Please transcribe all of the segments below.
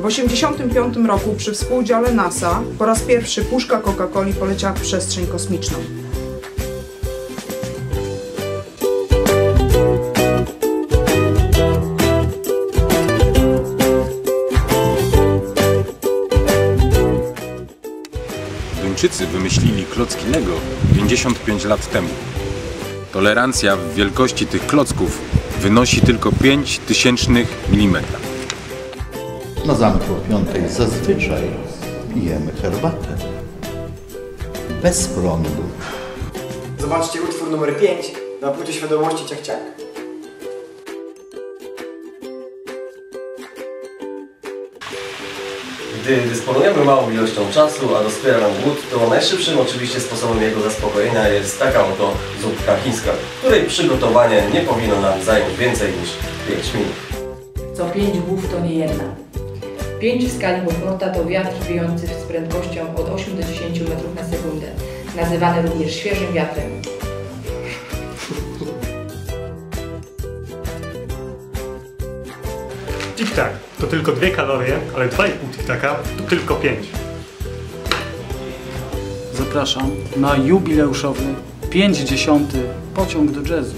W 1985 roku przy współudziale NASA po raz pierwszy puszka Coca-Coli poleciała w przestrzeń kosmiczną. Duńczycy wymyślili klocki Lego 55 lat temu. Tolerancja w wielkości tych klocków wynosi tylko 5 tysięcznych milimetra. Na zamku o piątej zazwyczaj pijemy herbatę. Bez prądu. Zobaczcie utwór numer 5 na płycie świadomości Ciach Ciach. Gdy dysponujemy małą ilością czasu, a dospiera nam głód, to najszybszym oczywiście sposobem jego zaspokojenia jest taka oto zupka chińska, której przygotowanie nie powinno nam zająć więcej niż 5 minut. Co pięć głów to nie jedna. Pięć w skali Wilmota to wiatr wiejący z prędkością od 8 do 10 metrów na sekundę, nazywany również świeżym wiatrem. Tik-tak to tylko dwie kalorie, ale 2,5 tik-taka to tylko 5. Zapraszam na jubileuszowy 50. pociąg do jazzu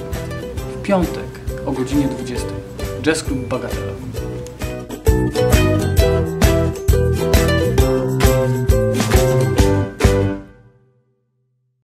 w piątek o godzinie 20. Jazz Club Bagatela.